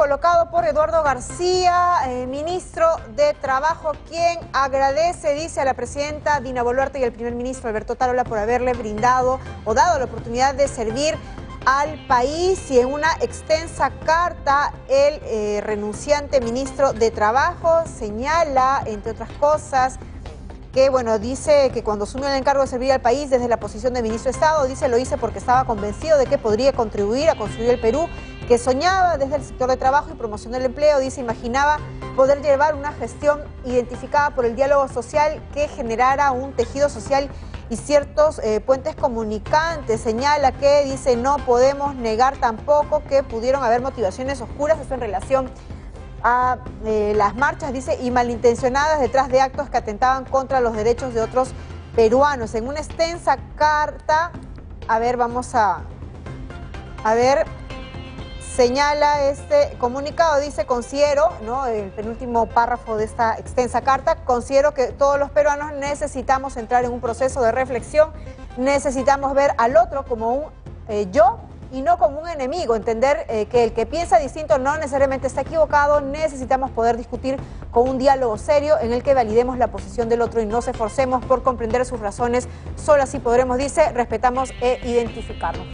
colocado por Eduardo García, eh, ministro de Trabajo, quien agradece, dice a la presidenta Dina Boluarte y al primer ministro Alberto Tarola por haberle brindado o dado la oportunidad de servir al país y en una extensa carta el eh, renunciante ministro de Trabajo señala, entre otras cosas, que bueno, dice que cuando asumió el encargo de servir al país desde la posición de ministro de Estado, dice lo hice porque estaba convencido de que podría contribuir a construir el Perú, que soñaba desde el sector de trabajo y promoción del empleo, dice, imaginaba poder llevar una gestión identificada por el diálogo social que generara un tejido social y ciertos eh, puentes comunicantes. Señala que, dice, no podemos negar tampoco que pudieron haber motivaciones oscuras, eso en relación a eh, las marchas, dice, y malintencionadas detrás de actos que atentaban contra los derechos de otros peruanos. En una extensa carta, a ver, vamos a, a ver, señala este comunicado, dice, considero, ¿no? el penúltimo párrafo de esta extensa carta, considero que todos los peruanos necesitamos entrar en un proceso de reflexión, necesitamos ver al otro como un eh, yo y no como un enemigo, entender eh, que el que piensa distinto no necesariamente está equivocado, necesitamos poder discutir con un diálogo serio en el que validemos la posición del otro y no se esforcemos por comprender sus razones, solo así podremos, dice, respetamos e identificarnos.